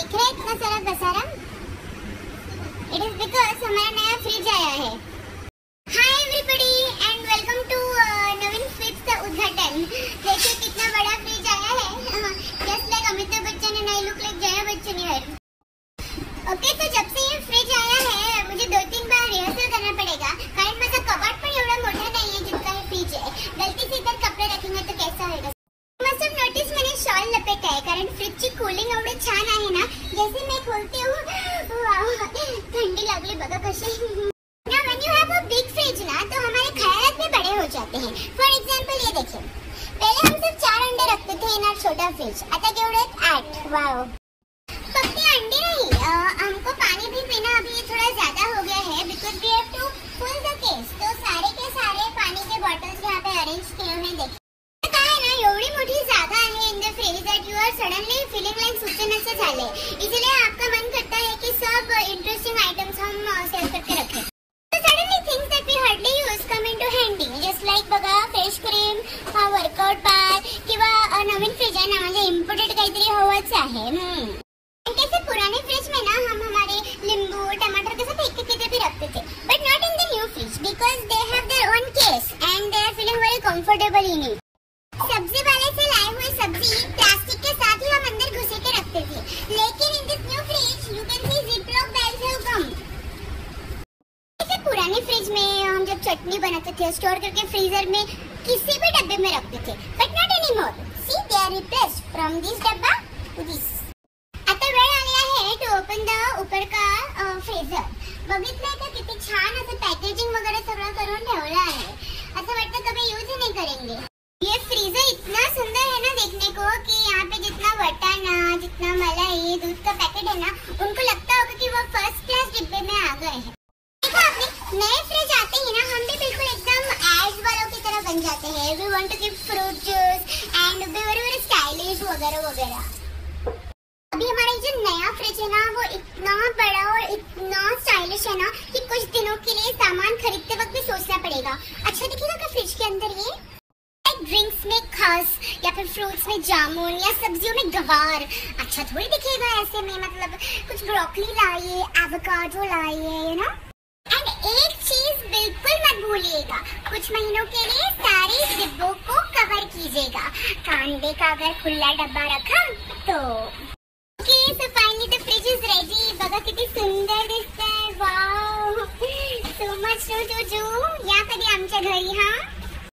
दिख रहा है इतना सारा बसारा इट इज़ बिकॉज़ हमारा नया फ्रिज आया है hi everybody and welcome to Naveen fridge का उद्घाटन देखिए कितना बड़ा फ्रिज आया है just like Amitabh Bachchan and I look like Jaya Bachchan here okay तो जब से ये फ्रिज आया है मुझे दो तीन बार रिहर्सल करना पड़ेगा कारण माझा कबाट पण एवढा मोठा नाही है जितना ये फ्रिज है गलती से इधर कपड़े रखेंगे तो कैसा होगा मस्त नोटीस मैंने शॉल लपेटा है कारण फ्रिजची कूलिंग एवढी छान आहे ना जैसे मैं खोलती हूँ थंडी लागली बघा कशी। ना when you have a big fridge ना तो हमारे भी बड़े हो जाते हैं। फॉर एग्जांपल ये देखिए। पहले हम सिर्फ़ चार अंडे रखते थे इन छोटा फ्रिज आता आहेत? आठ। वाव फक्त ये अंडे नहीं अ, हमको पानी भी पीना अभी थोड़ा ज़्यादा हो गया है because we have to full the case तो सारे के सारे पानी के बॉटल्स यहाँ पे अरेंज किए हुए हैं देखिए काय आहे ना एवढी मोठी जागा आहे in the fridge that you are suddenly feeling like सुचनाचं झाले. इसलिए आपका मन करता है कि सब इंटरेस्टिंग आइटम्स हम सेव करके रखें. So suddenly things that we hardly use come into handy. Just like बघा फेस क्रीम हा वर्कआउट बार किंवा नवीन फ्रिज आहे ना म्हणजे इम्पोर्टेड काहीतरी हवंच आहे. हम्म. कैसे पुराने फ्रिज में ना, हम हमारे नींबू टमाटर कैसे फेंक के किधर भी रखते थे. But not in the new fridge because they have their own case and they are feeling very comfortable in it सब्ज़ी वाले से लाए हुए सब्ज़ी प्लास्टिक के साथ ही हम अंदर घुसे के रखते थे लेकिन in this new fridge you can see Ziploc bags have come जैसे पुराने फ्रिज में हम जब चटनी बनाते थे, स्टोर करके फ्रीजर में किसी भी डब्बे में रखते थे। But not any more see they are replaced from this डब्बा टू दिस आता वेळ आली आहे टू ओपन द उपरका फ्रीजर बघितलंय का किती छान असं पॅकेजिंग वगैरे सगळं करून ठेवलं आहे. असं वाटतं कभी यूज़ ही नहीं करेंगे. ये फ्रीजर इतना सुंदर है ना देखने को कि यहाँ पे जितना वटाना जितना मलाई, दूध का पैकेट है ना, उनको लगता होगा कि वो फ़र्स्ट क्लास डिब्बे में आ गए हैं देखो आपने नए फ्रिज आते ही ना, हम भी बिल्कुल एकदम एड्स वालों की तरह बन जाते हैं। We want to give fruit juice and be very very stylish वगैरह वगैरह। अभी हमारा जो नया फ्रिज है ना, वो इतना बड़ा और इतना स्टाइलिश है ना कि कुछ दिनों के लिए सामान खरीदते वक्त भी सोचना पड़ेगा। अच्छा दिखेगा फ्रिज के अंदर ये? ड्रिंक्स में खस, या फिर फ्रूट्स में जामुन, या सब्जियों में गवार। अच्छा थोड़ी दिखेगा ऐसे में मतलब कुछ ब्रोकली लाइए एवोकाडो लाइए यू नो एंड भूलिएगा कुछ महीनों के लिए सारे डिब्बों को कवर कीजिएगा। कांडे का अगर खुला डब्बा रखा तो। फ्रिज इज़ रेडी सुंदर दिसतंय वाव सो मच घरी हा।